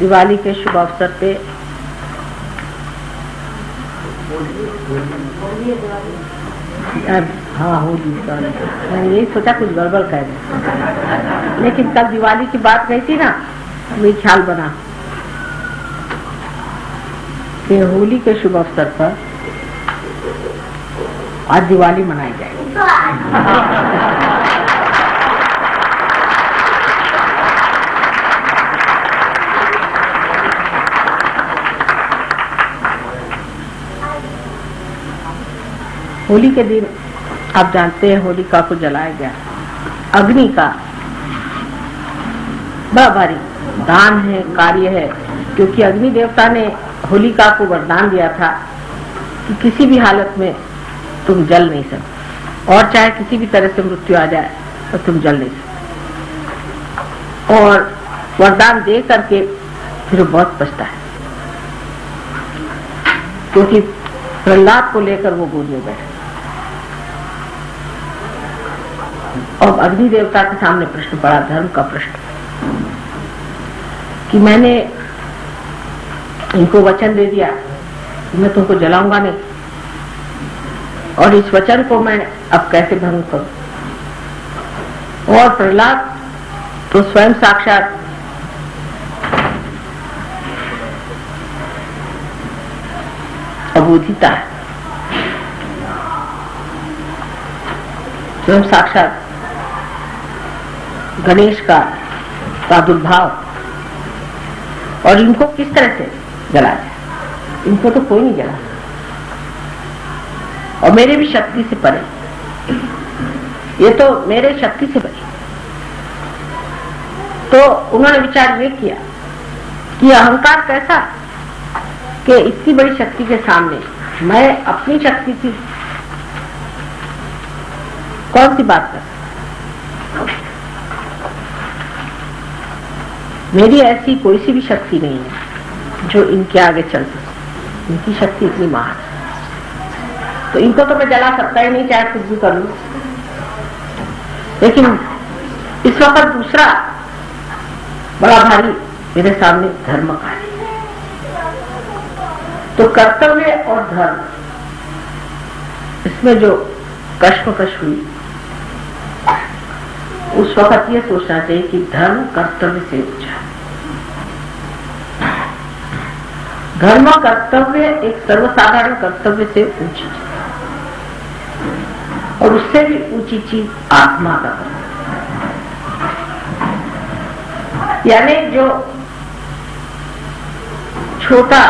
दिवाली के शुभ अवसर पे। हाँ होली मैंने यही सोचा कुछ गड़बड़ कर दे। लेकिन कल दिवाली की बात कही थी ना वही ख्याल बना। कि होली के शुभ अवसर पर आज दिवाली मनाई जाएगी। होली के दिन, आप जानते हैं होलिका को जलाया गया। अग्नि का। बड़ा भारी दान है, कार्य है, क्योंकि अग्नि देवता ने होलिका को वरदान दिया था कि किसी भी हालत में तुम जल नहीं सकते। और चाहे किसी भी तरह से मृत्यु आ जाए तो तुम जल नहीं सकते। और वरदान दे करके फिर बहुत पछता है। क्योंकि प्रहलाद को लेकर वो गोद में बैठे। और अग्नि देवता के सामने प्रश्न पड़ा, धर्म का प्रश्न, कि मैंने इनको वचन दे दिया मैं तुमको जलाऊँगा नहीं, और इस वचन को मैं अब कैसे भंग करूँ? और प्रहलाद तो स्वयं साक्षात अबोधिता है। स्वयं साक्षात गणेश का प्रादुर्भाव और इनको किस तरह से जला जाए? इनको तो कोई नहीं जला और मेरे भी शक्ति से परे। ये तो मेरे शक्ति से परे। तो उन्होंने विचार ये किया कि अहंकार कैसा कि इतनी बड़ी शक्ति के सामने मैं अपनी शक्ति की कौन सी बात कर मेरी ऐसी कोई सी भी शक्ति नहीं है, जो इनके आगे चल सके। इनकी शक्ति इतनी महान तो इनको तो मैं जला सकता ही नहीं, चाहे कुछ भी कर लू। लेकिन इस वक्त दूसरा बड़ा भारी मेरे सामने धर्म का है। तो कर्तव्य और धर्म, इसमें जो कश्मकश हुई उस वक्त ये सोचना चाहिए कि धर्म कर्तव्य से ऊँचा धर्म कर्तव्य एक सर्वसाधारण कर्तव्य से ऊँची चीज़ और उससे भी ऊँची चीज़ आत्मा का कर्तव्य यानी जो छोटा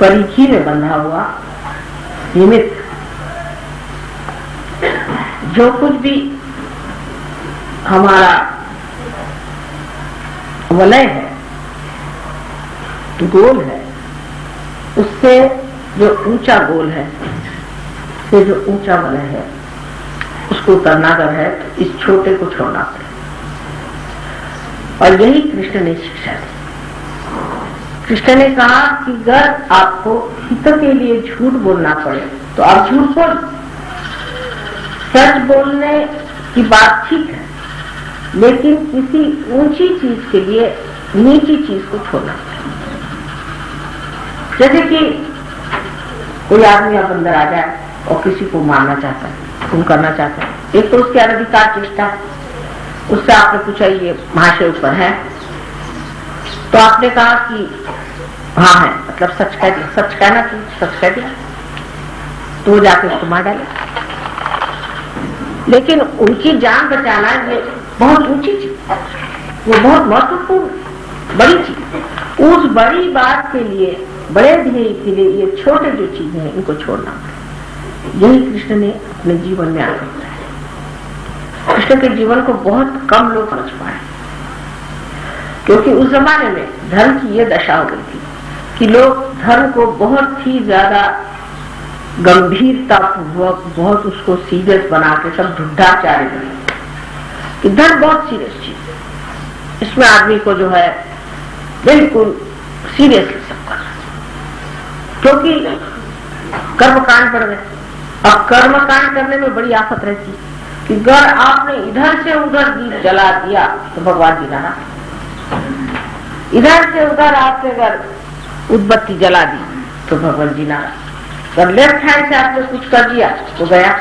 परिखी में बंधा हुआ सीमित जो कुछ भी हमारा वलय है, गोल है, उससे जो ऊँचा गोल है, से जो ऊँचा वलय है, उसको उतरना अगर है तो इस छोटे को छोड़ना पड़े। और यही कृष्ण ने शिक्षा दी। कृष्ण ने कहा कि अगर आपको हित के लिए झूठ बोलना पड़े तो आप झूठ बोल। सच बोलने की बात ठीक है लेकिन किसी ऊँची चीज़ के लिए नीची चीज़ को छोड़ना जैसे कि कोई आदमी अब अंदर आ जाए और किसी को मारना चाहता है, खून करना चाहता है, एक तो उसके अनधिकार चेष्टा, उससे आपने पूछा ये महाशय ऊपर है? तो आपने कहा कि हाँ है मतलब सच कह दिया, सच कहना चाहिए सच कह दिया तो जाके उसको मार डाले। लेकिन उनकी जान बचाना ये बहुत ऊँची चीज़। वो बहुत महत्वपूर्ण, बड़ी चीज़। उस बड़ी बात के लिए, बड़े ध्येय के लिए ये छोटे जो चीज़ें हैं, इनको छोड़ना। यही कृष्ण ने अपने जीवन में आगे कृष्ण के जीवन को बहुत कम लोग समझ पाए। क्योंकि उस जमाने में धर्म की ये दशा हो गई थी कि लोग धर्म को बहुत ही ज़्यादा गंभीरता पूर्वक बहुत उसको सीरियस बना के सब ढुड्ढाचार्य बने। कि धर्म बहुत सीरियस चीज़ है। इसमें आदमी को जो है, बिल्कुल सीरियसली सब कर क्योंकि कर्मकांड पड़ गए। अब कर्मकांड करने में बड़ी आफत रहती कि अगर आपने इधर से उधर दीप जला दिया तो भगवान जी नाराज़ इधर से उधर आपने अगर उदबत्ती जला दी तो भगवान जी नाराज़ अगर लेफ़्ट हैंड से आपने कुछ कर दिया तो गया।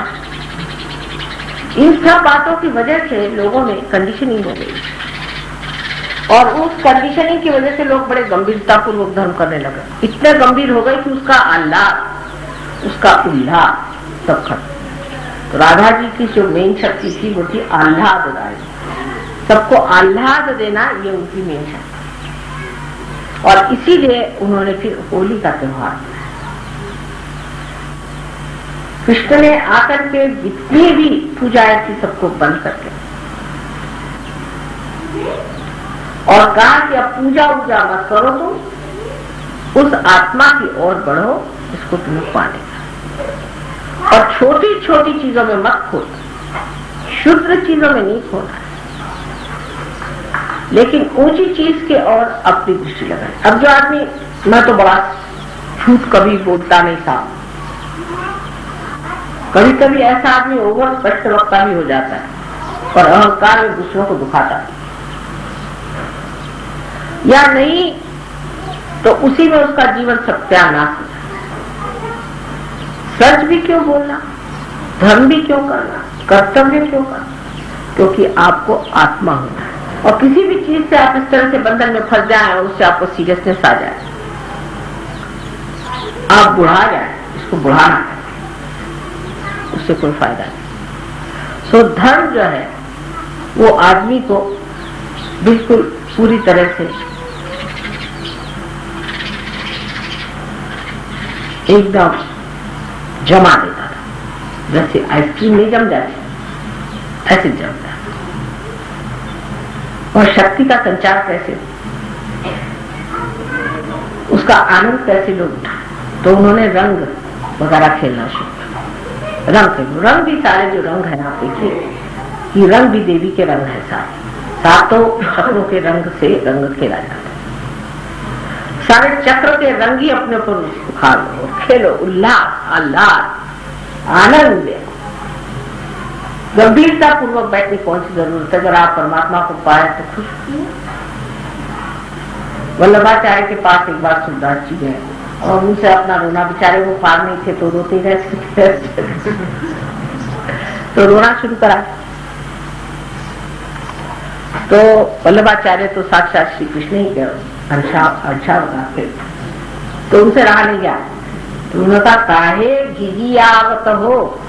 इन सब बातों की वजह से लोगों में कंडीशनिंग हो गई। और उस कंडीशनिंग की वजह से लोग बड़े गंभीरता पूर्वक धर्म करने लगे। इतने गंभीर हो गए कि उसका आह्लाद, उसका उल्लास सब खत्म। तो राधा जी की जो मेन शक्ति थी, वो थी आह्लाद राय। सबको आह्लाद देना, ये उनकी मेन शक्ति। और इसीलिए उन्होंने फिर होली का त्योहार कृष्ण ने आकर के जितनी भी पूजाएँ थी सबको बंद कर दिया। और कहा कि अब पूजा उजा मत करो तुम। उस आत्मा की ओर बढ़ो, इसको तुम्हें पाने और छोटी छोटी चीज़ों में मत खो शुद्ध चीज़ों में नहीं खोना। लेकिन ऊँची चीज़ के और अपनी दृष्टि लगाए अब जो आदमी, मैं तो बड़ा झूठ कभी बोलता नहीं था। कभी कभी ऐसा आदमी ओवर स्पष्ट वक्ता भी हो जाता है पर अहंकार में दूसरों को दुखाता है। या नहीं तो उसी में उसका जीवन सत्यानाश हो सच भी क्यों बोलना? धर्म भी क्यों करना? कर्तव्य क्यों करना? क्योंकि आपको आत्मा होना है। और किसी भी चीज़ से आप इस तरह से बंधन में फंस जाए और उससे आपको सीरियसनेस आ जाए। आप बुढ़ा जाए, इसको बुढ़ाना उससे कोई फ़ायदा नहीं। सो so, धर्म जो है वो आदमी को बिल्कुल पूरी तरह से एकदम जमा देता था। जैसे आइसक्रीम नहीं जम जाती ऐसे जम जमता और शक्ति का संचार कैसे उसका आनंद कैसे लोग तो उन्होंने रंग वगैरह खेलना शुरू रंग रंग भी सारे जो रंग है, आप देखिए, कि रंग भी देवी के रंग है सारे। सातों चक्रों के रंग से रंग खेला जाता है सारे चक्र के रंग ही अपने ऊपर उखाड़ लो खेलो। उल्लास, आह्लाद, आनंद। गंभीरता पूर्वक बैठने कौन सी ज़रूरत है? अगर आप परमात्मा को पाए तो खुश वल्लभाचार्य के पास एक बार सुखदास जी गए। और उनसे अपना रोना, बेचारे वो पार नहीं थे तो रोते रहते तो रोना शुरू करा। तो वल्लभाचार्य तो साक्षात श्री कृष्ण ही कह अच्छा अच्छा बताते तो उनसे रहा नहीं गया। तो उन्होंने कहा, काहे गिगियावत हो?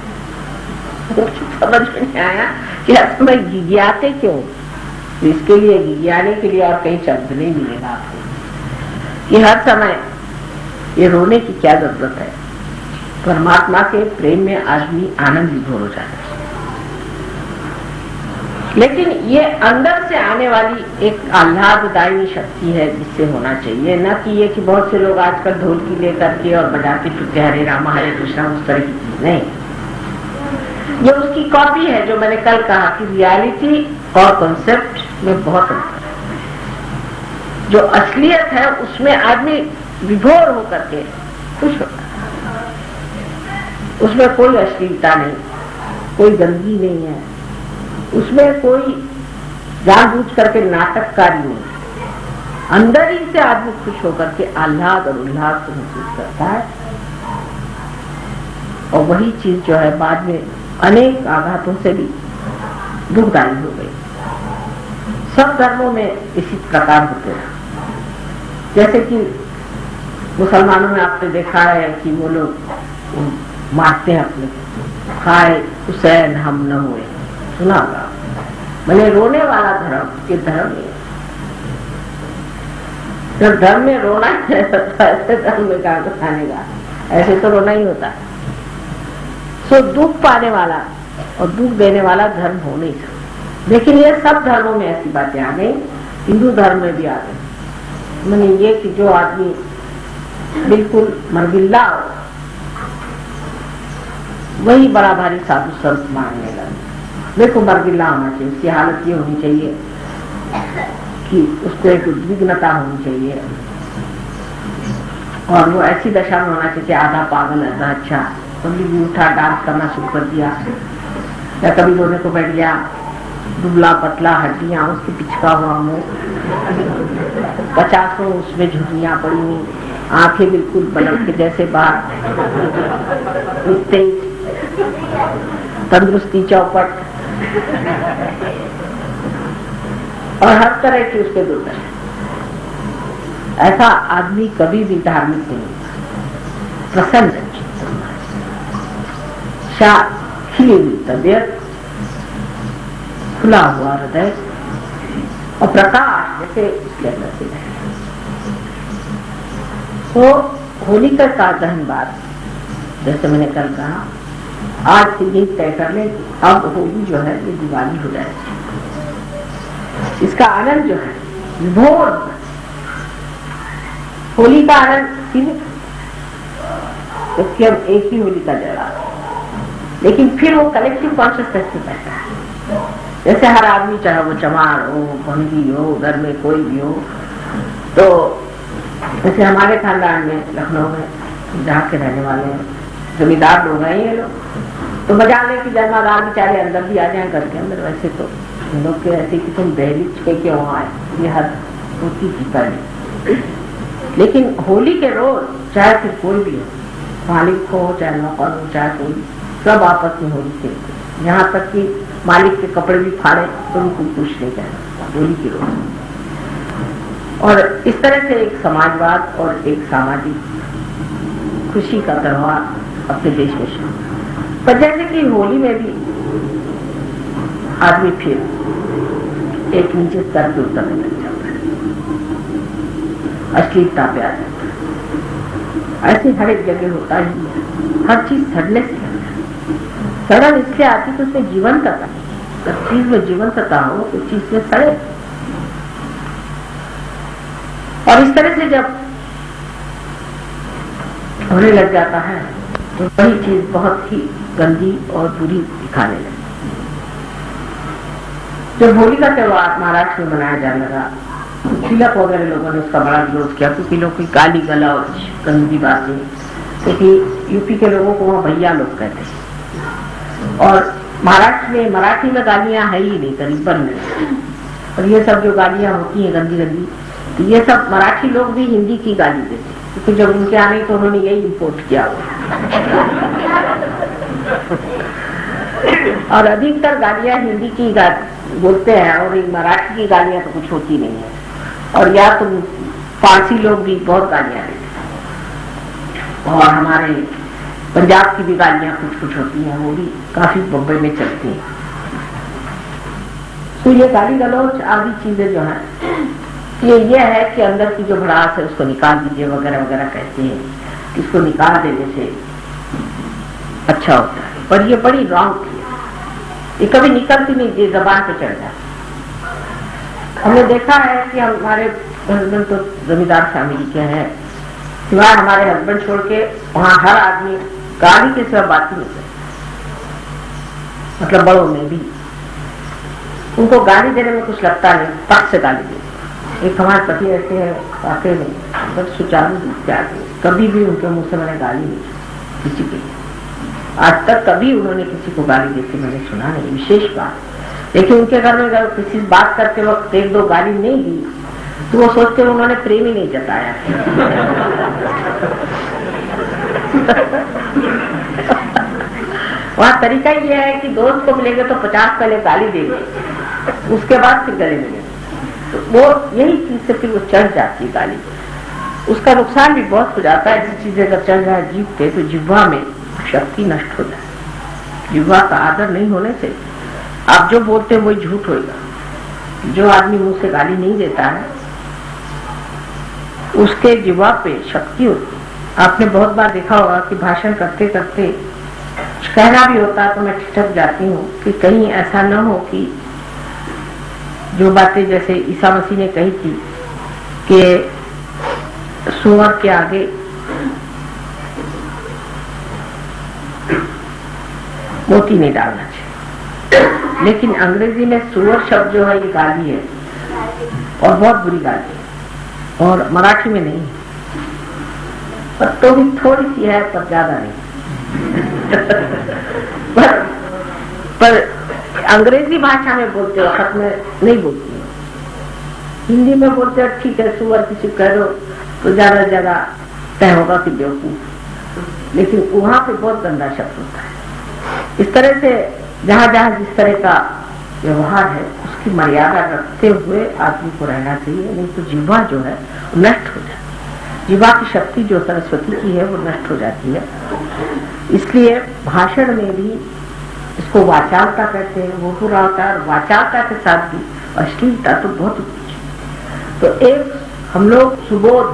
समझ में आया कि गिगियाते क्यों? तो इसके लिए गिगियाने के लिए और कहीं शब्द नहीं मिलेगा आपको। कि हर समय ये रोने की क्या ज़रूरत है? परमात्मा के प्रेम में आदमी आनंद विभोर हो जाता है। लेकिन ये अंदर से आने वाली एक आह्लाददायी शक्ति है जिससे होना चाहिए। न कि ये कि बहुत से लोग आजकल ढोलकी लेकर के और बजाते फिरते हरे रामा, हरे कृष्णा, उस तरह की चीज़ नहीं। ये उसकी कॉपी है जो मैंने कल कहा कि रियलिटी और कॉन्सेप्ट में बहुत अंतर जो असलियत है, उसमें आदमी विभोर होकर के खुश होता उसमें कोई अश्लीलता नहीं, कोई गंदगी नहीं है। उसमें कोई जानबूझ करके नाटककारी नहीं। अंदर ही से आदमी खुश होकर के आह्लाद और उल्लास को महसूस करता है। और वही चीज़ जो है, बाद में अनेक आघातों से भी दुखदायी हो गई। सब धर्मों में इसी प्रकार होते हैं। जैसे कि मुसलमानों में आपने देखा है कि वो लोग मारते हैं अपने। खाए हुसैन, हम न हुए। सुना होगा। मैंने रोने वाला धर्म, ये धर्म नहीं जब धर्म में रोना है तो ऐसे धर्म में कहा खाने का? ऐसे तो रोना ही होता है। सो दुख पाने वाला और दुख देने वाला धर्म हो नहीं सकता। लेकिन ये सब धर्मों में ऐसी बातें आ गई। हिंदू धर्म में भी आ गई। मैंने ये कि जो आदमी बिल्कुल मरगिल्ला वही बड़ा भारी साधु संत मानने लगे। देखो मर्गिल्ला होना चाहिए, उसकी हालत ये होनी चाहिए कि उसको एक उद्विग्नता होनी चाहिए। और वो ऐसी दशा में होना चाहिए आधा पागल, आधा अच्छा। कभी भी उठा, डांस करना शुरू कर दिया, या कभी रोने को बैठ गया, दुबला पतला हड्डियाँ, उसके पिछका हुआ मुँह, पचासों उसमें झुर्रियाँ पड़ी हुई। आँखें बिल्कुल बल्ब के जैसे बाहर। तंदुरुस्ती चौपट। और हर तरह की उसके दुर्दशा। ऐसा आदमी कभी भी धार्मिक नहीं प्रसन्न तबियत, खुला हुआ हृदय और प्रकाश जैसे उसके अंदर से तो होलिका का दहन बाद जैसे मैंने कल कहा, आज से यही तय कर ले, अब होली जो है, ये दिवाली हो जाएगी इसका आनंद जो है, विभोर होली का आनंद सीमित जबकि हम एक ही होली का जला लेकिन फिर वो कलेक्टिव कॉन्शियसनेस में बैठा है। जैसे हर आदमी चाहे वो चमार हो, भंगी हो, घर में कोई भी हो तो जैसे हमारे खानदान में लखनऊ में जहाँ के रहने वाले हैं, जमींदार लोग हैं ये लोग। तो बजा ले कि जन्मादार बेचारे अंदर भी आ जाए घर के अंदर। वैसे तो लोग के ऐसे कि तुम दहलीज के क्यों आए? ये हद होती थी पहले लेकिन होली के रोज, चाहे फिर कोई भी हो, मालिक को हो, चाहे नौकर हो, चाहे कोई सब आपस में होली खेलते यहाँ तक कि मालिक के कपड़े भी फाड़े तो उनको कुछ नहीं कहना होली के रोज। और इस तरह से एक समाजवाद और एक सामाजिक खुशी का त्यौहार अपने देश में शुरू पर जैसे कि होली में भी आदमी फिर एक नीचे स्तर पे उतरने लग जाता है। अश्लीलता पे आ जाता है। ऐसे हर एक जगह होता ही है। हर चीज़ सड़ने से सड़न इसलिए आती तो उसमें जीवन जीवंतता जब चीज़ में जीवंतता हो तो चीज़ में सड़े। और इस तरह से जब होने लग जाता है तो वही चीज़ बहुत ही गंदी और बुरी दिखाने लगी जब होली का त्योहार महाराष्ट्र में मनाया जाने लगा तिलक वगैरह लोगों ने उसका बड़ा विरोध किया, क्योंकि लोग की गाली गलौज, गंदी बातें, क्योंकि यूपी के लोगों को वहाँ भैया लोग कहते हैं। और महाराष्ट्र में मराठी में गालियाँ है ही नहीं करीबन में और ये सब जो गालियाँ होती हैं गंदी गंदी तो ये सब मराठी लोग भी हिंदी की गाली देते क्योंकि जब उनके आने तो उन्होंने यही इम्पोर्ट किया और अधिकतर गालियाँ हिंदी की गा, बोलते हैं और मराठी की गालियाँ तो कुछ होती नहीं है। और या तो फारसी लोग भी बहुत गालियाँ देते और हमारे पंजाब की भी गालियाँ कुछ कुछ होती हैं वो भी काफ़ी बम्बई में चलती हैं। तो ये गाली गलौच आदि चीज़ें जो है ये ये है कि अंदर की जो भड़ास है, उसको निकाल दीजिए, वगैरह वगैरह कहते हैं। इसको निकाल देने से अच्छा होता है। पर ये बड़ी रॉन्ग थी। ये कभी निकलती नहीं थी जबान पे चढ़ जाती। हमने देखा है कि हमारे हस्बैंड तो जमींदार फैमिली के हैं। सिवाय हमारे हस्बैंड छोड़ के वहाँ हर आदमी गाली के सिवा बात ही नहीं करते मतलब बड़ों में भी। उनको गाली देने में कुछ लगता नहीं, पक्ष से गाली दे एक हमारे पति ऐसे है वाकई में बस सुचारू कभी भी उनके मुँह से मैंने गाली नहीं किसी के। आज तक कभी उन्होंने किसी को गाली देते मैंने सुना नहीं, विशेष बात। लेकिन उनके घर में अगर किसी बात करते वक्त एक दो गाली नहीं दी तो वो सोचते उन्होंने प्रेम ही नहीं जताया। वहाँ तरीका ये है कि दोस्त को मिलेंगे तो पचास पहले गाली देंगे, उसके बाद फिर गले मिलेंगे। तो वो यही चीज़ से फिर वो चढ़ जाती है गाली। उसका नुकसान भी बहुत हो जाता है। ऐसी चीज़ें अगर चढ़ जाए जीव पे तो जिह्वा में शक्ति नष्ट हो जाए जिह्वा का आदर नहीं होने से आप जो बोलते हैं, वही झूठ होगा जो आदमी मुँह से गाली नहीं देता है, उसके जिह्वा पे शक्ति होती आपने बहुत बार देखा होगा कि भाषण करते करते कहना भी होता है तो मैं ठिठक जाती हूँ कि कहीं ऐसा न हो कि जो बातें जैसे ईसा मसीह ने कही थी कि सुअर के आगे मोती नहीं डालना चाहिए। लेकिन अंग्रेज़ी में सुअर शब्द जो है, ये गाली है और बहुत बुरी गाली है और मराठी में नहीं पर तो भी थोड़ी सी है, पर ज़्यादा नहीं। पर पर अंग्रेज़ी भाषा में बोलते वक्त में नहीं बोलती हिंदी में बोलते हो, ठीक है, सुअर किसी कह दो तो ज़्यादा ज़्यादा तय होगा कि बेवकूफ़ लेकिन वहाँ पे बहुत गंदा शब्द होता है। इस तरह से जहाँ जहाँ जिस तरह का व्यवहार है, उसकी मर्यादा रखते हुए आदमी को रहना चाहिए, नहीं तो जीवा जो है नष्ट हो जाती है। जीवा की शक्ति जो सरस्वती की है, वो नष्ट हो जाती है। इसलिए भाषण में भी इसको वाचालता कहते हैं, वो पूरा होता है और वाचालता के साथ भी अश्लीलता तो बहुत तो एक हम लोग सुबोध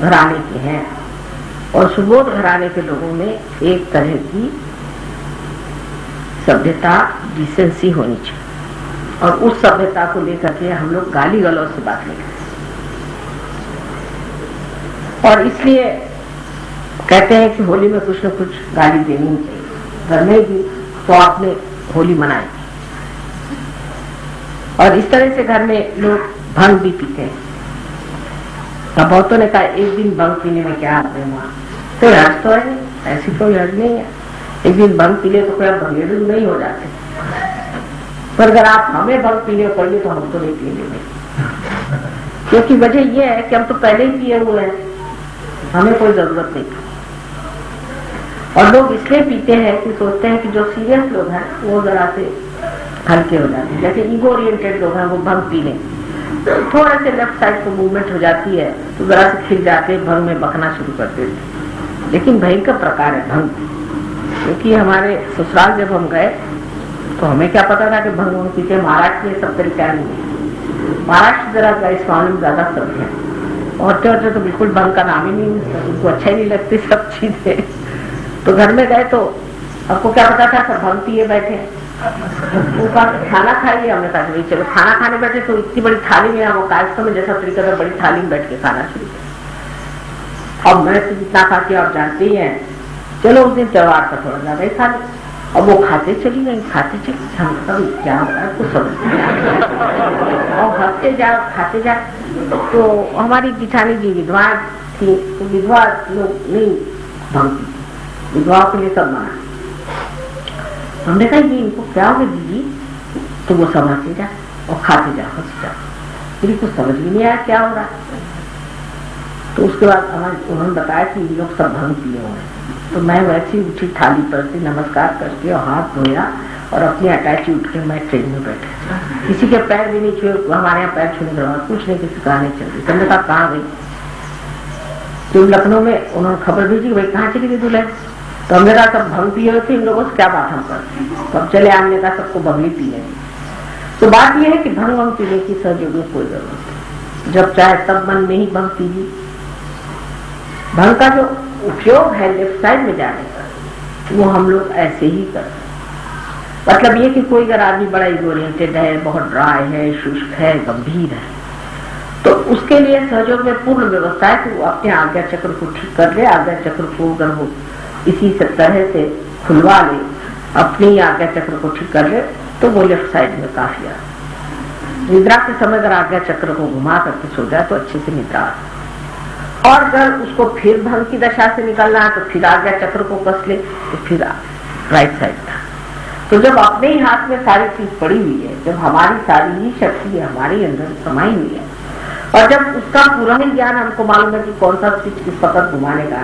घराने के हैं और सुबोध घराने के लोगों में एक तरह की सभ्यता डिसेंसी होनी चाहिए। और उस सभ्यता को लेकर के हम लोग गाली गलौज से बात नहीं करते। और इसलिए कहते हैं कि होली में कुछ न कुछ गाली देनी चाहिए। घर में भी तो आपने होली मनाई। और इस तरह से घर में लोग भंग भी पीते हैं। तो बहुतों ने कहा, एक दिन भंग पीने में क्या आते हैं वहाँ? कोई हर्ज तो है ऐसी कोई हर्ज नहीं है। एक दिन भंग पी ले तो कोई भंगेड़ू नहीं हो जाते। पर अगर आप हमें भंग पीने पड़िए तो हम तो नहीं पीने क्योंकि वजह यह है कि हम तो पहले ही पिए हुए हैं। हमें कोई ज़रूरत नहीं। और लोग इसलिए पीते हैं कि सोचते हैं कि जो सीरियस लोग हैं, वो जरा से हल्के हो जाते हैं। जैसे ईगो ओरिएंटेड लोग हैं, वो भंग पी लें। तो थोड़ा से लेफ़्ट साइड को मूवमेंट हो जाती है तो जरा से खिल जाते भंग में बकना शुरू कर देते लेकिन भयंकर प्रकार है भंग। क्योंकि हमारे ससुराल जब हम गए तो हमें क्या पता था कि भंग पीते महाराष्ट्र में सब तरीका नहीं है। महाराष्ट्र जरा का इस मामले में ज़्यादा सब है। औरतें औरतें तो बिल्कुल भंग का नाम ही नहीं उनको अच्छा ही नहीं लगती सब चीज़ें। तो घर में गए तो आपको क्या पता था? सब भंग पिए बैठे। उनका खाना खाइए हमने कहा, नहीं, चलो, खाना खाने बैठे तो इतनी बड़ी थाली में हम कार्यक्रम में जैसा तरीका था बड़ी थाली में बैठ के खाना शुरू किया। अब मैं तो जितना खा के आप जानते ही हैं। चलो, उस दिन त्योहार का थोड़ा ज़्यादा ही खा लिया अब वो खाते चली गई, खाते चली क्या हो रहा है? कुछ समझ और हँसते जाओ खाते जाओ तो हमारी जिठानी जी विधवा थी तो विधवा लोग नहीं भंगती विधवाओं के लिए सब मना। हमने कहा, ये इनको क्या हो गया दीदी? तो वो समझते जा और खाते जा हंस जा। फिर कुछ समझ भी नहीं आया क्या हो रहा तो उसके बाद हमारे उन्होंने बताया कि ये लोग सब भंग पिए हुए तो मैं वैसे उठी थाली पर से नमस्कार करके और हाथ धोया और अपनी अटैची उठ के मैं ट्रेन में बैठा। किसी के पैर भी नहीं छुए, हमारे यहाँ पैर छूने के कुछ नहीं, किसी कहानी चल रही। तुमने कहा, कहाँ गई? तो लखनऊ में उन्होंने खबर भेजी भाई कहाँ चली गई दुल्हन? तो हमने कहा सब भंग पिए थे, इन लोगों से क्या बात हम करते तो चले हमने कहा सबको बगली पी लेंगे तो बात यह है कि भंग वंग पीने की सहयोग में कोई ज़रूरत नहीं। जब चाहे तब मन में ही भंग पीजिए। भंग का जो उपयोग है लेफ़्ट साइड में जाने का, वो हम लोग ऐसे ही करते मतलब ये कि कोई अगर आदमी बड़ा ही ओरिएंटेड है, बहुत ड्राई है, शुष्क है, गंभीर है तो उसके लिए सहयोग में पूर्ण व्यवस्था है कि वो अपने आज्ञा चक्र को ठीक कर ले, आज्ञा चक्र को अगर वो इसी तरह से खुलवा ले, अपनी आज्ञा चक्र को ठीक कर ले तो वो लेफ़्ट साइड में काफ़ी आ निद्रा के समय अगर आज्ञा चक्र को घुमा करके सो जाए तो अच्छे से निद्रा और अगर उसको फिर भंग की दशा से निकलना है तो फिर आज्ञा चक्र को कस ले तो फिर राइट साइड था तो जब अपने ही हाथ में सारी चीज़ पड़ी हुई है, जब हमारी सारी ही शक्ति हमारे अंदर समाई हुई है और जब उसका पूरा ही ज्ञान हमको मालूम है कि कौन सा चीज़ किस वक्त घुमाने का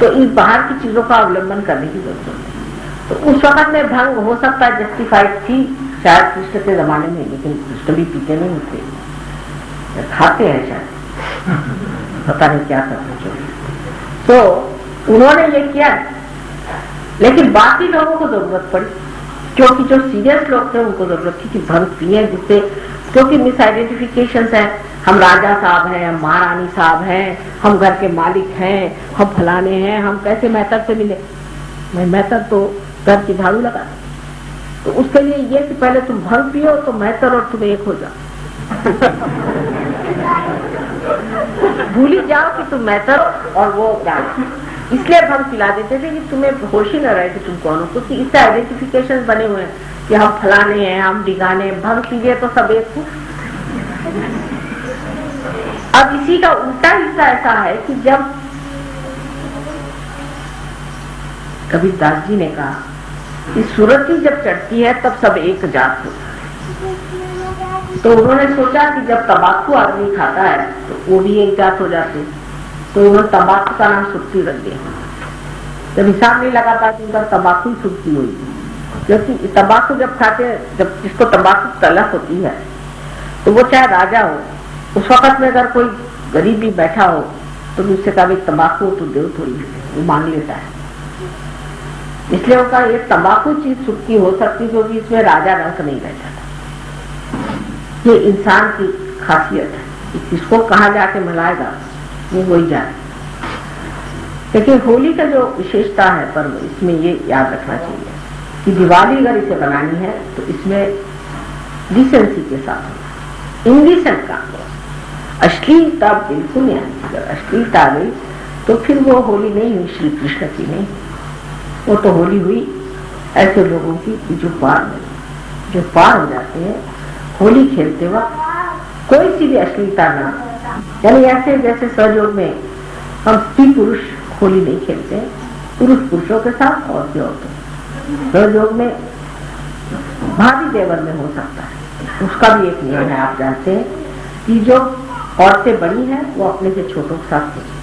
तो इन बाहर की चीज़ों का अवलंबन करने की ज़रूरत है। तो उस वक्त में भंग हो सकता है जस्टिफाइड थी शायद कृष्ण के जमाने में, लेकिन कृष्ण भी पीते नहीं होते खाते हैं शायद। पता नहीं क्या करते जो तो उन्होंने ये किया। लेकिन बाकी लोगों को ज़रूरत पड़ी, क्योंकि जो सीरियस लोग थे, उनको ज़रूरत थी कि भंग पिए जिससे, क्योंकि मिस आइडेंटिफिकेशन है हम राजा साहब हैं, हम महारानी साहब हैं, हम घर के मालिक हैं, हम फलाने हैं, हम कैसे मेहतर से मिले? मैं मेहतर तो घर की झाड़ू लगा तो उसके लिए ये कि पहले तुम भंग पियो तो मेहतर और तुम एक हो जाओ। भूल ही जाओ कि तुम मेहतर और वो राजा इसलिए भंग पिला देते थे कि तुम्हें होश ही न रहे कि तुम कौन हो। क्योंकि इससे आइडेंटिफिकेशन बने हुए हैं कि हम फलाने हैं, हम डिगाने भंग पीजिए तो सब एक अब इसी का उल्टा हिस्सा ऐसा है कि जब कभी दास जी ने कहा, इस सूरती जब चढ़ती है, तब सब एक जात होता है। तो उन्होंने सोचा कि जब तंबाकू आदमी खाता है तो वो भी एक जात हो जाते तो उन्होंने तंबाकू का नाम सुक्ति रख दिया। जब हिसाब नहीं लगा कि उनका तंबाकू ही सुक्ति हुई क्योंकि तंबाकू जब खाते जब जिसको तंबाकू तलक होती है तो वो चाहे राजा हो उस वक्त में अगर कोई गरीब भी बैठा हो तो उससे कहा तंबाकू तो दो थोड़ी, वो मांग लेता है। इसलिए उनका ये तंबाकू चीज़ सुखी हो सकती क्योंकि इसमें राजा रंग नहीं बैठा ये इंसान की खासियत है। इसको कहा जाके मलाएगा? वो वही जाए। लेकिन होली का जो विशेषता है पर्व, इसमें ये याद रखना चाहिए कि दिवाली अगर इसे बनानी है तो इसमें डिसेंसी के साथ इंडिसेंट काम अश्लीलता बिल्कुल नहीं आती। अगर अश्लीलता आ गई तो फिर वो होली नहीं हुई, श्री कृष्ण की नहीं। वो तो होली हुई ऐसे लोगों की जो पार नहीं जो पार हो जाते हैं, होली खेलते वक्त कोई सी भी अश्लीलता ना यानी ऐसे जैसे सहयोग में हम स्त्री पुरुष होली नहीं खेलते, पुरुष पुरुषों के साथ और भी औरतों सहयोग में भारी देवर में हो सकता है। उसका भी एक नियम है, आप जानते हैं कि जो औरतें बड़ी हैं, वो अपने से छोटों के साथ खेलें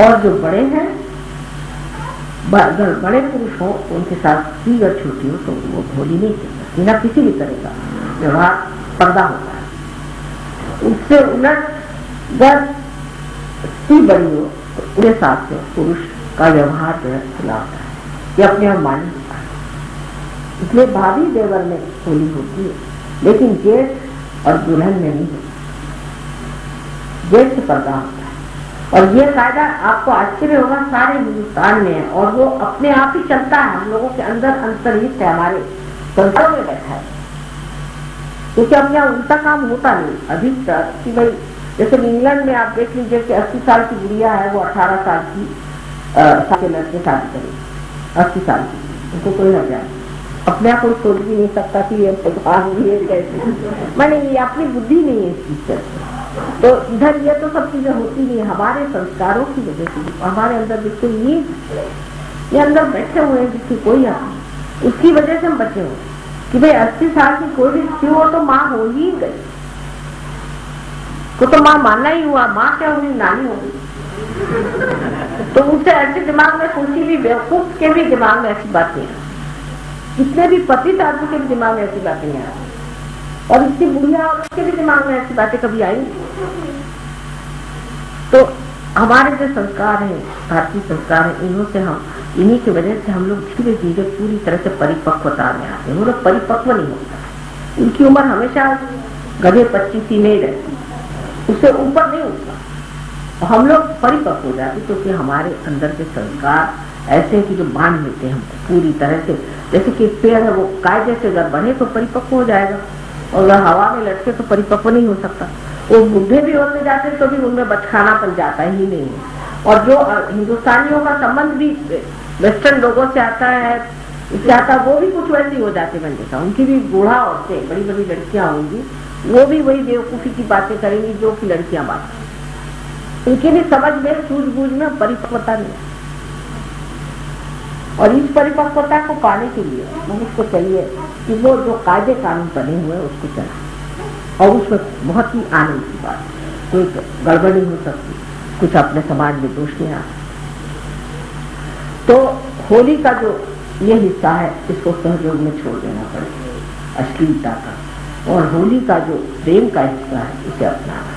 और जो बड़े हैं अगर बड़े पुरुष हो, उनके साथ भी अगर छोटी हो तो वो भोली नहीं खेल बिना किसी भी तरह का व्यवहार पर्दा होता है। उससे उलट, अगर स्त्री बड़ी हो तो उनके साथ से पुरुष का व्यवहार जो है खुला होता है। ये अपने आप मान होता है। इसलिए भाभी देवर में होली होती है, लेकिन जेठ और दुल्हन में नहीं होती। से पर्दा होता है। और ये कायदा आपको आश्चर्य होगा, सारे हिंदुस्तान में है और वो अपने आप ही चलता है। हम लोगों के अंदर अंतर्हित है, हमारे संस्थाओं में बैठा है। क्योंकि अब यहाँ उल्टा काम होता नहीं। अधिकतर कि भाई, जैसे इंग्लैंड में आप देख लीजिए कि अस्सी साल की गुड़िया है, वो अठारह साल की लड़के शादी करेगी अस्सी साल की। उनको कोई न जाए अपने आप कोई सोच भी नहीं सकता कि ये ये कैसे। मैंने ये अपनी बुद्धि नहीं है इस चीज़ तो इधर ये तो सब चीज़ें होती नहीं हमारे संस्कारों की वजह से हमारे अंदर जिसके ये ये अंदर बैठे हुए हैं जिसकी कोई आप उसकी वजह से हम बचे हुए कि भाई अस्सी साल की कोई भी स्त्री हो तो माँ हो ही गई। को तो माँ मानना ही हुआ, माँ क्या हुई नानी होगी। तो उससे ऐसे दिमाग में सोची भी बेवकूफ़ के भी दिमाग में ऐसी बात नहीं जितने भी पतित आदमी के भी दिमाग में ऐसी बातें नहीं और इसकी बुढ़िया और उसके भी दिमाग में ऐसी बातें कभी आई? तो हमारे जो संस्कार है, भारतीय संस्कार है, इन्हों से हम, इन्हीं की वजह से हम लोग धीरे धीरे पूरी तरह से परिपक्वता में आते हैं। वो परिपक्व नहीं होता। उनकी उम्र हमेशा गधे पच्चीस ही नहीं रहती। उससे ऊपर नहीं उठता हम लोग परिपक्व हो जाते क्योंकि तो हमारे अंदर के संस्कार ऐसे है कि जो बाँध लेते हैं हमको पूरी तरह से। जैसे कि पेड़ है, वो कायदे से अगर बढ़े तो परिपक्व हो जाएगा। और अगर हवा में लटके तो परिपक्व नहीं हो सकता। वो बुढ़े भी होते जाते तो भी उनमें बचखानापन जाता ही नहीं और जो हिंदुस्तानियों का संबंध भी वेस्टर्न लोगों से आता है इससे आता वो भी कुछ वैसे हो जाते मैंने देखा उनकी भी बूढ़ा औरतें बड़ी बड़ी लड़कियाँ होंगी, वो भी वही बेवकूफ़ी की बातें करेंगी जो की लड़कियाँ बात उनकी भी समझ में, सूझबूझ में परिपक्वता नहीं। और इस परिपक्वता को पाने के लिए, मनुष्य को चाहिए कि वो जो कायदे कानून बने हुए हैं, उसको चला। और उसमें बहुत ही आनंद की बात। कोई गड़बड़ी हो सकती। कुछ अपने समाज में दोष नहीं आ तो होली का जो ये हिस्सा है, इसको सहयोग में छोड़ देना पड़ेगा। अश्लीलता का। और होली का जो प्रेम का हिस्सा है उसे अपनाना।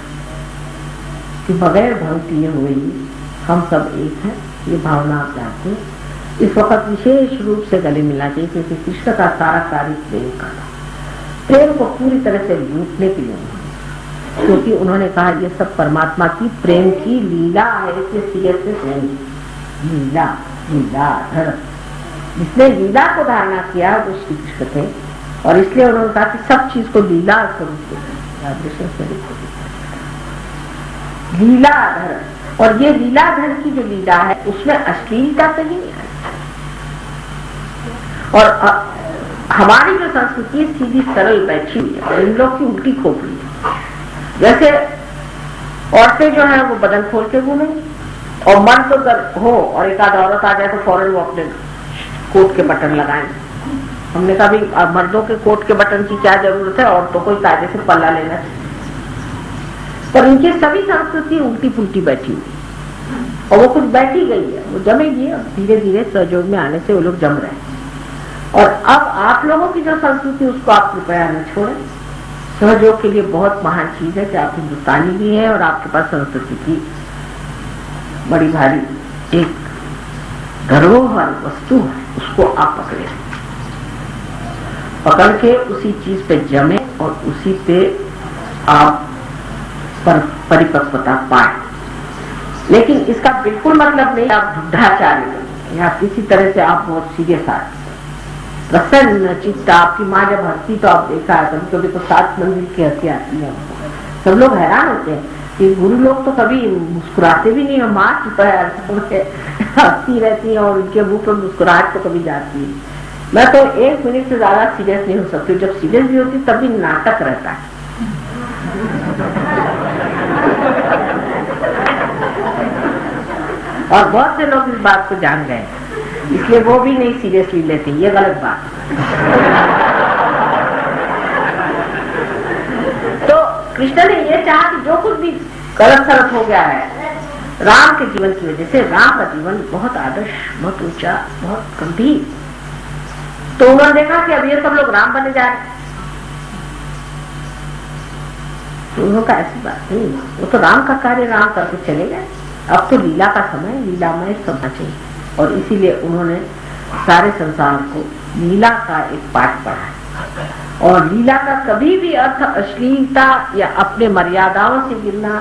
कि बगैर भंग किए हुए ही हम सब एक हैं, ये भावना हैं। इस वक्त विशेष रूप से गले मिलना चाहिए क्योंकि कृष्ण का सारा कार्य प्रेम का था। प्रेम को पूरी तरह से लूटने के लिए क्योंकि उन्होंने कहा, यह सब परमात्मा की प्रेम की लीला है लीला लीला धर जिसने लीला को धारणा किया वो श्री कृष्ण थे, और इसलिए उन्होंने कहा कि सब चीज़ को लीला स्वरूप लीलाधर और ये लीलाधर की जो लीला है, उसमें अश्लीलता तो नहीं है और हमारी जो संस्कृति है, सीधी सरल बैठी हुई है इन लोग की उल्टी खोपड़ी है। जैसे औरतें जो है, वो बदन खोल के घूमे, और मन तो हो, और एक आध औरत आ जाए तो फ़ौरन वो अपने कोट के बटन लगाए। हमने कहा भी मर्दों के कोट के बटन की क्या ज़रूरत है? और तो कोई कायदे से पल्ला लेना पर इनके सभी संस्कृति उल्टी पुल्टी बैठी हुई और वो कुछ बैठी गई है। वो जमेगी धीरे धीरे सहयोग में आने से वो लोग जम रहे हैं। और अब आप लोगों की जो संस्कृति, उसको आप कृपया न छोड़ें। सहयोग के लिए बहुत महान चीज़ है कि आप हिंदुस्तानी भी हैं और आपके पास संस्कृति की बड़ी भारी एक धरोहर वस्तु है, उसको आप पकड़े। पकड़ के उसी चीज़ पे जमे और उसी पे आप पर, परिपक्वता पाए। लेकिन इसका बिल्कुल मतलब नहीं, आप करें या किसी तरह से आप बहुत सीरियस आ प्रसन्न चित्त आपकी माँ जब हंसती तो आप देखा है कभी कभी तो सात मंजिल की हँसी आती है। सब लोग हैरान होते हैं कि गुरु लोग तो कभी मुस्कुराते भी नहीं है, माँ की तरह हंसती रहती है और उनके मुँह पर मुस्कुराहट तो कभी जाती है मैं तो एक मिनट से ज़्यादा सीरियस नहीं हो सकती, जब सीरियस भी होती तब भी नाटक रहता है। और बहुत से लोग इस बात को जान गए। इसलिए वो भी नहीं सीरियसली लेते, ये गलत बात। तो कृष्ण ने ये चाहा कि जो कुछ भी गलत सलत हो गया है, राम के जीवन की वजह से राम का जीवन बहुत आदर्श, बहुत ऊँचा, बहुत गंभीर। तो उन्होंने देखा कि अब ये सब लोग राम बने जा रहे तो उन्होंने कहा, ऐसी बात नहीं, वो तो राम का कार्य, राम करके चले गए। अब तो लीला का समय लीलामय समय चाहिए और इसीलिए उन्होंने सारे संसार को लीला का एक पाठ पढ़ा। और लीला का कभी भी अर्थ अश्लीलता या अपने मर्यादाओं से गिरना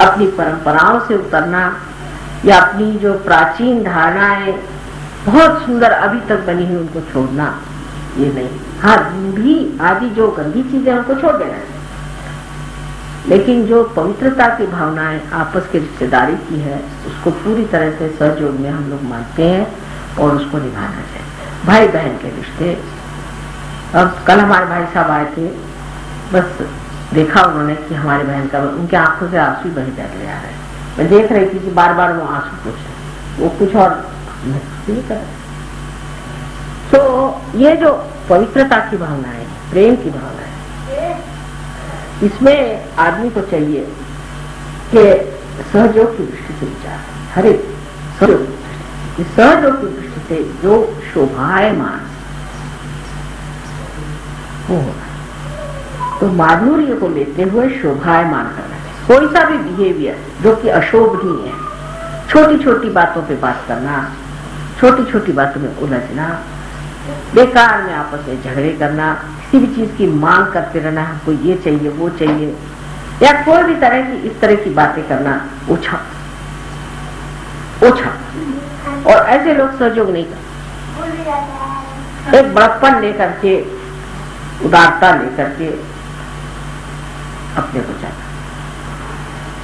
अपनी परंपराओं से उतरना या अपनी जो प्राचीन धारणाएँ बहुत सुंदर अभी तक बनी हुई उनको छोड़ना, ये नहीं। हाँ भी आदि जो गंदी चीज़ें उनको छोड़ देना लेकिन जो पवित्रता की भावनाएँ आपस की रिश्तेदारी की है, उसको पूरी तरह से सहयोग में हम लोग मानते हैं और उसको निभाना चाहिए। भाई बहन के रिश्ते। अब कल हमारे भाई साहब आए थे, बस देखा उन्होंने कि हमारे बहन का, उनके आँखों से आँसू बह जा रहे हैं। मैं देख रही थी कि बार बार वो आँसू पूछ वो कुछ और कर तो ये जो पवित्रता की भावना है प्रेम की भावना इसमें आदमी को चाहिए कि सहयोग की दृष्टि से विचार हर सहयोग सहयोग की दृष्टि से जो शोभायमान हो तो माधुर्य को लेते हुए शोभायमान करना कोई सा भी बिहेवियर जो कि अशोभनीय है छोटी छोटी बातों पे बात करना छोटी छोटी बातों में उलझना बेकार में आपस में झगड़े करना, किसी भी चीज़ की मांग करते रहना, हमको ये चाहिए, वो चाहिए, या कोई भी तरह की, इस तरह की बातें करना ओछा ओछा और ऐसे लोग सहयोग नहीं करते। एक बड़प्पन लेकर के, उदारता लेकर के अपने को चाहता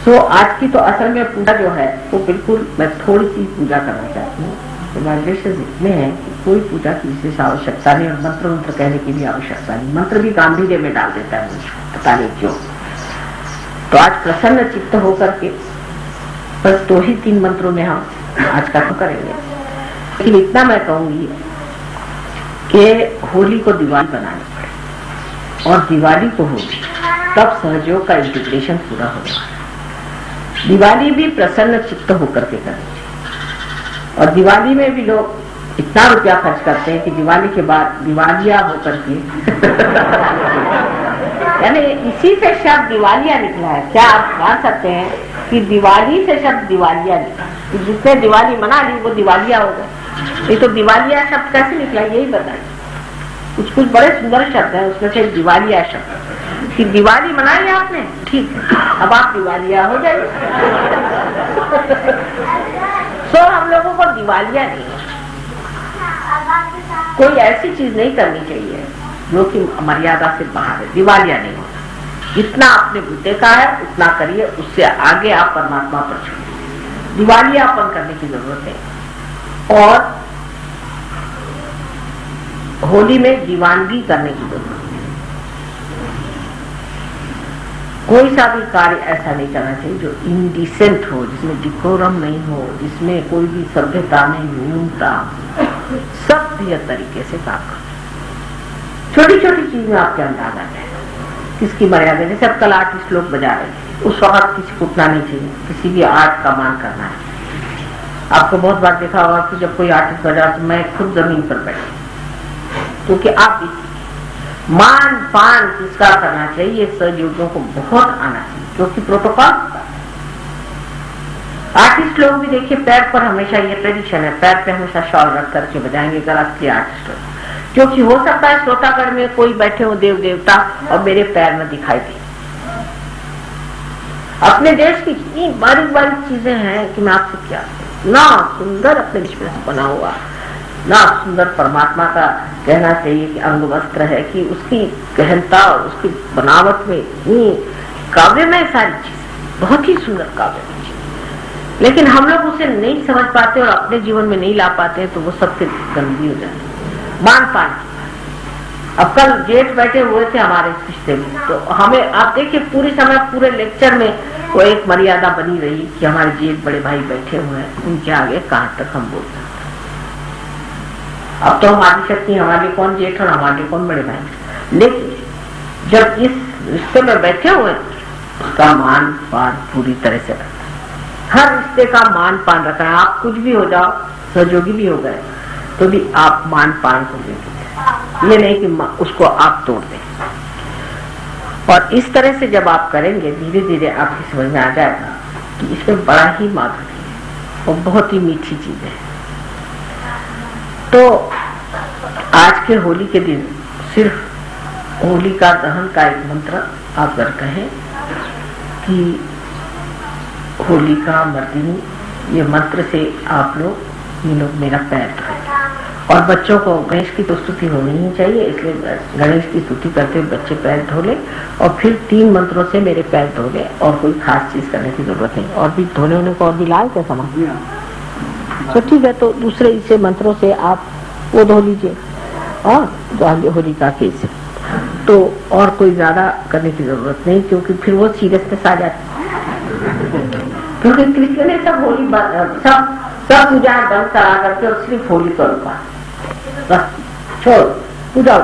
सो आज की तो असल में पूजा जो है, वो बिल्कुल मैं थोड़ी सी पूजा करना चाहती हूँ। रिकमेंडेशन इतने हैं कि कोई पूजा की विशेष आवश्यकता नहीं, और मंत्र मंत्र कहने की भी आवश्यकता नहीं। मंत्र भी गांधी में डाल देता है पता नहीं क्यों। तो आज प्रसन्न चित्त होकर के बस दो ही तीन मंत्रों में हम आज का तो करेंगे। लेकिन इतना मैं कहूँगी कि होली को दिवाली बनानी पड़े, और दिवाली को होगी तब सहयोग का इंटीग्रेशन पूरा होगा। दिवाली भी प्रसन्न चित्त होकर के करेंगे। और दिवाली में भी लोग इतना रुपया खर्च करते हैं कि दिवाली के बाद दिवालिया होकर के यानी इसी से शब्द दिवालिया निकला है। क्या आप मान सकते हैं कि दिवाली से शब्द दिवालिया निकला जिसने दिवाली मना ली, वो दिवालिया हो गए ये तो दिवालिया शब्द कैसे निकला यही बताइए। कुछ कुछ बड़े सुंदर शब्द है, उसमें से दिवालिया शब्द कि दिवाली मनाई आपने? ठीक अब आप दिवालिया हो जाइए। सो हम लोगों को दिवालिया नहीं है। कोई ऐसी चीज़ नहीं करनी चाहिए जो कि मर्यादा से बाहर है। दिवालिया नहीं होता। जितना आपने बुद्धे का है, उतना करिए, उससे आगे आप परमात्मा पर छोड़िए दिवालियापन करने की ज़रूरत है और होली में दीवानगी करने की ज़रूरत है कोई सा भी कार्य ऐसा नहीं करना चाहिए जो इनडिसेंट हो, जिसमें डिकोरम नहीं हो, जिसमें कोई भी सभ्यता नहीं, न्यूनता बेहद तरीके से काम कर छोटी छोटी चीज़ आपके अंदाज़ा है। किसकी मर्यादा? जैसे अब कल आर्टिस्ट लोग बजा रहे हैं। उस वक्त किसी को उठना नहीं चाहिए। किसी भी आर्ट का मान करना है। आपको बहुत बार देखा होगा कि जब कोई आर्टिस्ट बजा तो मैं खुद ज़मीन पर बैठी क्योंकि आप मान, पान किसका करना चाहिए। सहयोगियों को बहुत आना चाहिए, क्योंकि प्रोटोकॉल आर्टिस्ट लोग भी देखिए, पैर पर हमेशा ये ट्रेडिशन है, पैर पे हमेशा शॉल रख करके बजाएँगे, अगर असली आर्टिस्ट लोग क्योंकि हो सकता है श्रोतागढ़ में कोई बैठे हो देव देवता और मेरे पैर में दिखाई दे। अपने देश की इतनी बारीक बारीक चीज़ें हैं कि मैं आपसे क्या ना सुंदर अपने में बना हुआ ना सुंदर परमात्मा का कहना चाहिए कि अंग वस्त्र है कि उसकी गहनता, उसकी बनावट में इतनी काव्य में सारी चीज़, बहुत ही सुंदर काव्य लेकिन हम लोग उसे नहीं समझ पाते और अपने जीवन में नहीं ला पाते तो वो सबसे गंदी हो जाती मान पान अब कल जेठ बैठे हुए थे हमारे रिश्ते में। तो हमें, आप देखिए, पूरी समय, पूरे लेक्चर में वो एक मर्यादा बनी रही कि हमारे जेठ बड़े भाई बैठे हुए हैं, उनके आगे कहाँ तक हम बोल सकते अब तो हम आदि शक्ति हमारे कौन जेठ और हमारे कौन बड़े भाई। लेकिन जब इस रिश्ते में बैठे हुए उसका मान पान पूरी तरह से रखना हर रिश्ते का मान पान रखना आप कुछ भी हो जाओ, सहयोगी भी हो गए तो भी आप मान पान को देंगे ये नहीं कि उसको आप तोड़ दें। और इस तरह से जब आप करेंगे धीरे धीरे आपकी समझ में आ जाएगा कि इसमें बड़ा ही माधुर्य है और बहुत ही मीठी चीज़ है। तो आज के होली के दिन सिर्फ़ होली का दहन का एक मंत्र आप अगर कहें कि होली का मर्दिनी, ये मंत्र से आप लोग, ये लोग मेरा पैर धोएँगे और बच्चों को गणेश की तो स्तुति होनी ही चाहिए, इसलिए गणेश की स्तुति करते हुए बच्चे पैर धो ले और फिर तीन मंत्रों से मेरे पैर धो ले और कोई खास चीज़ करने की ज़रूरत नहीं। और भी धोने होने को और भी लाए क्या सामान तो ठीक है तो दूसरे इसे मंत्रों से आप वो धो लीजिए। और जो होली का केस तो और कोई ज़्यादा करने की ज़रूरत नहीं, क्योंकि फिर वो सीरियसनेस आ जाती क्योंकि कृष्ण ने सब होली सब सब पूजा बंद करा करके और सिर्फ़ होली को रुका बस, छोड़, पूजा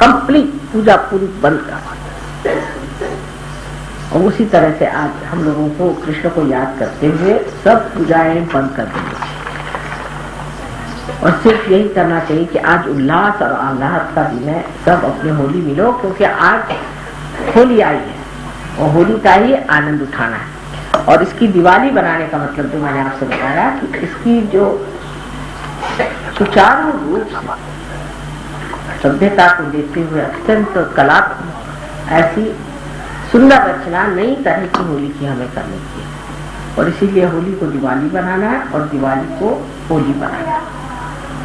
कंप्लीट पूजा पूरी बंद कर। और उसी तरह से आज हम लोगों को कृष्ण को याद करते हुए सब पूजाएँ बंद कर देंगे। और सिर्फ़ यही करना चाहिए कि आज उल्लास और आह्लाद का दिन है, सब अपने होली मिलो, क्योंकि आज होली आई है और होली का ही आनंद उठाना है। और इसकी दिवाली बनाने का मतलब जो मैंने आपसे बताया कि इसकी जो सुचारू रूप सभ्यता को देखते हुए अत्यंत कला ऐसी सुंदर रचना नई तरह की होली की हमें करनी चाहिए। और इसीलिए होली को दिवाली बनाना है और दिवाली को होली बनाना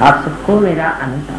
आप सबको मेरा अनंत